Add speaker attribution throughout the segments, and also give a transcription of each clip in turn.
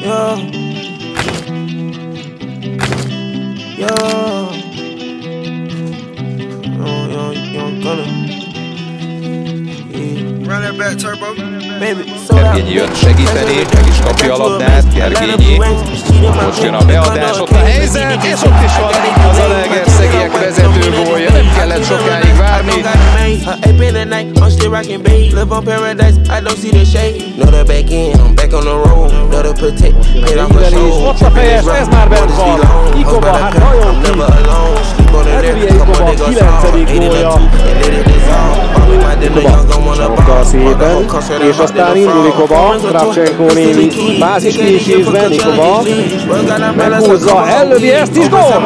Speaker 1: Yeah. Yeah. Young, young, young gunner. Yeah.
Speaker 2: Run that back, turbo.
Speaker 1: Baby, sold out.
Speaker 3: Gergényi jön segíteni, meg is kapja a labdát, Gergényi. Most jön a beadás, ott a helyzet, és ott is van az Alegerszegiek vezető gólja, nem kellett sokáig várni.
Speaker 1: Ape in the night, I'm still rocking babe. Live on paradise, I don't see the shade. Know the back end, I'm back on the road. Know the protect, paid off my
Speaker 4: Innen is,
Speaker 1: soul.
Speaker 4: ott a fejes, ez már bent van. Ikoba, hát nagyon
Speaker 1: I'm
Speaker 4: ki.
Speaker 1: never alone. Sleep on the
Speaker 4: Elvie
Speaker 1: deck, come
Speaker 4: Ikoba,
Speaker 1: on, niggas
Speaker 4: kilencedik
Speaker 1: all. Eight in the
Speaker 4: gólja.
Speaker 1: two, and let it dissolve. All of my dinner,
Speaker 4: Ikoba,
Speaker 1: young, don't wanna
Speaker 4: csapda
Speaker 1: ball.
Speaker 4: szépen, és aztán indul Ikoba, Kravchenko némi báziskésésben, Ikoba meghúzza, ellövi ezt is, gól!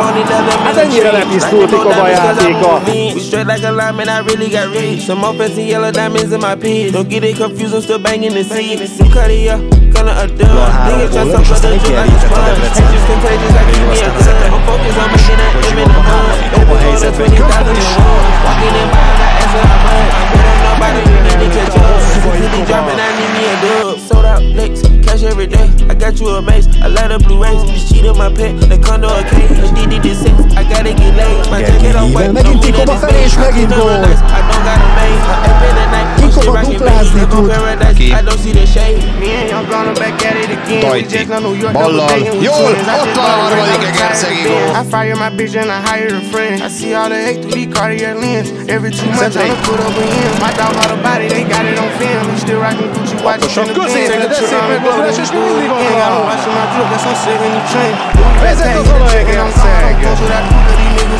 Speaker 4: Hát ennyire letisztult Ikoba játéka.
Speaker 1: We straight like a lineman, I really got rich. Some offense and yellow diamonds in my pits. Don't get it confused, I'm still banging the seat. You cut it up, kinda a dub. Nigga try some the drip like a sponge. Haters contagious, I give me a gun. I'm focused on making that M in the mud. Baby, going to 20,000 and one. Walking in by I ask what I run. I bet on nobody, you need to catch up. City dropping, I need me a dub. Sold out licks, cash every day. I got you a mace, a lot of blue rays. Just cheat on my pet, the condo a K. HDD the six, I gotta get laid. My jacket on white,
Speaker 4: Megint
Speaker 1: don't mean
Speaker 4: Ikoba
Speaker 1: that it's
Speaker 4: felé, és
Speaker 1: fake. I
Speaker 4: megint
Speaker 1: never
Speaker 4: gól.
Speaker 1: nice, I don't got a maid. I ape in the night, I'm
Speaker 4: Ikoba
Speaker 1: still rocking
Speaker 4: duplázni
Speaker 1: bass. Live on
Speaker 4: tud.
Speaker 1: paradise,
Speaker 3: Ki?
Speaker 1: I don't see the shade.
Speaker 2: Me and Young Gunner back at it again. We
Speaker 3: Tajti.
Speaker 2: just know New York
Speaker 3: Ballal.
Speaker 2: double dating with
Speaker 3: Jól.
Speaker 2: I
Speaker 3: ott van a harmadik
Speaker 2: ring, I'm
Speaker 3: Egerszegi
Speaker 2: tired of
Speaker 3: gól.
Speaker 2: I fire my bitch and I hire a friend. I see all the hate through these Cartier lens. Every two months I'ma put up a in. My dog got a body, they got it on film. We still rocking Gucci watches in the
Speaker 4: Köszi,
Speaker 2: Benz.
Speaker 4: de
Speaker 2: Look
Speaker 4: szép
Speaker 2: around the globe,
Speaker 4: megmozdulás, és
Speaker 2: they
Speaker 4: mindig
Speaker 2: do it
Speaker 4: van rá.
Speaker 2: I'm watching my drip, that's on set in the train.
Speaker 4: Vezet az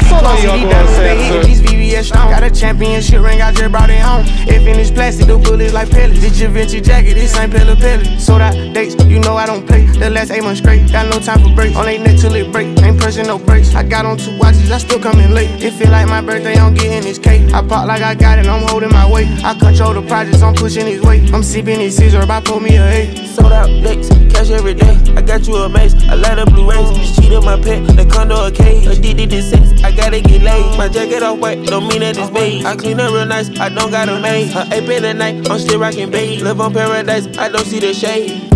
Speaker 4: Szalai a gólszerző.
Speaker 2: These VVS strong. Got a championship ring, I just brought it home. It finished plastic, the bullets like pellets. This Givenchy jacket, this ain't Pelle Pelle. Sold out dates, you know I don't play. The last eight months straight, got no time for breaks. On they neck till it break, ain't pressing no brakes. I got on two watches, I still coming late. It feel like my birthday, I'm getting this cake. I pop like I got it, I'm holding my weight. I control the projects, I'm pushing his weight. I'm sipping his scissor, I pull me a eight.
Speaker 1: Sold out licks, cash every day. I got you a maze, a lot of blue rays. Cheat on my pet, the condo a cage. HDD the six, I gotta get laid. My jacket off white, don't mean that it's beige. I clean up real nice, I don't got a maid. Her ape in the night, I'm still rocking babe. Live on paradise, I don't see the shade.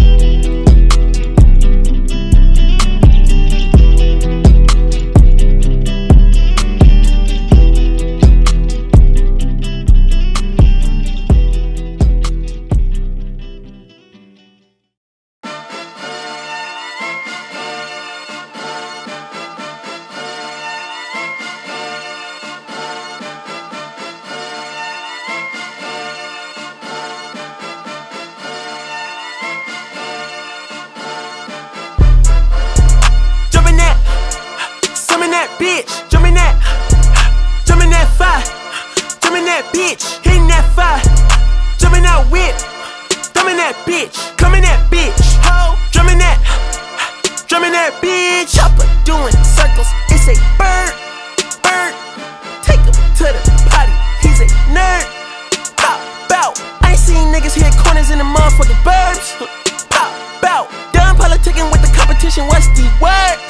Speaker 1: Bitch. Come in that bitch, ho. Drum in that, drum in that bitch. Chopper doing circles. It's a bird, bird. Take him to the potty. He's a nerd. Pop out. I ain't seen niggas hit corners in the motherfucking burbs. Pop out. Done politicking with the competition. What's the word?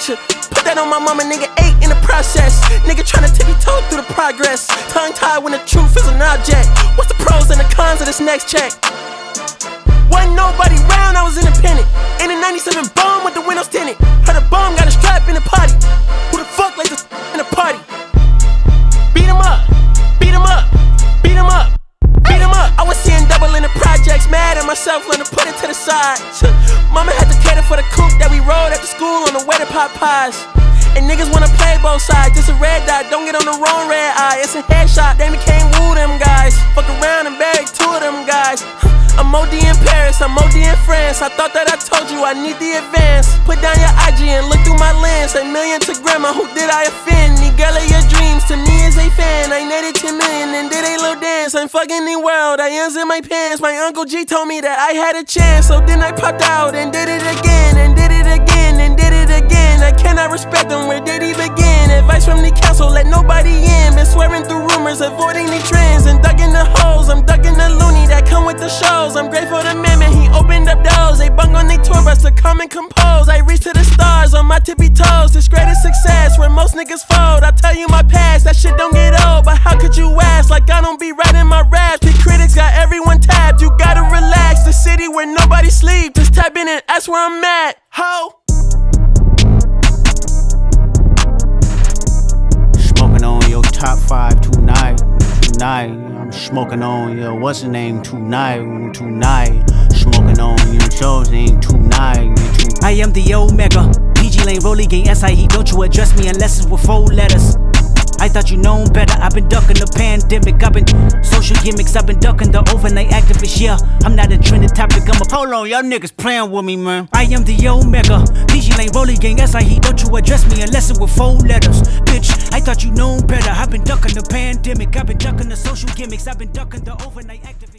Speaker 1: Put that on my mama, nigga. Eight in the process. Nigga tryna tippy toe through the progress. Tongue tied when the truth is an object. What's the pros and the cons of this next check? Was independent. In a 97 bomb with the windows tinted. Heard a bomb got a strap in the potty. Who the fuck like this in the party? Beat him up, beat him up, beat him up, beat him up. I was seeing double in the projects, mad at myself, learned to put it to the side. Mama had to cater for the coupe that we rode after school on the way to pot pies. And niggas wanna play both sides, just a red dot, don't get on the wrong red eye. It's a headshot, they can't woo them guys. Fuck around and bag two of them guys. I'm OD in Paris, I'm OD in France. I thought that I told you I need the advance. Put down your IG and look through my lens. A million to grandma, who did I offend? The girl of your dreams to me is a fan. I netted 10 million and did a little dance. I'm fucking the world, I ends in my pants. My uncle G told me that I had a chance. So then I popped out and did it again, and did it again, and did it again. I cannot respect them, where did he begin? Advice from the council, let nobody in. Been swearing through avoiding the trends, and ducking the holes. I'm ducking the loony that come with the shows. I'm grateful to man, he opened up doors. They bung on their tour bus to come and compose. I reach to the stars on my tippy toes. This greatest success where most niggas fold. I tell you my past, that shit don't get old. But how could you ask? Like I don't be writing my raps. The critics got everyone tapped. You gotta relax. The city where nobody sleep. Just Type in and ask where I'm at, ho.
Speaker 5: Top five tonight, tonight. I'm smoking on your what's the name tonight, tonight. Smoking on your shows ain't tonight, tonight. I am the Omega, PG Lane, Rolly Gang, SIE. Don't you address me unless it's with four letters. I thought you known better. I've been ducking the pandemic. I've been social gimmicks. I've been ducking the overnight activists. Yeah, I'm not a trending topic. I'm a hold on, y'all niggas playing with me, man. I am the Omega. PG Lane, Rolly Gang, SIE. Don't you address me unless it with four letters. Bitch, I thought you known better. I've been ducking the pandemic. I've been ducking the social gimmicks. I've been ducking the overnight activists.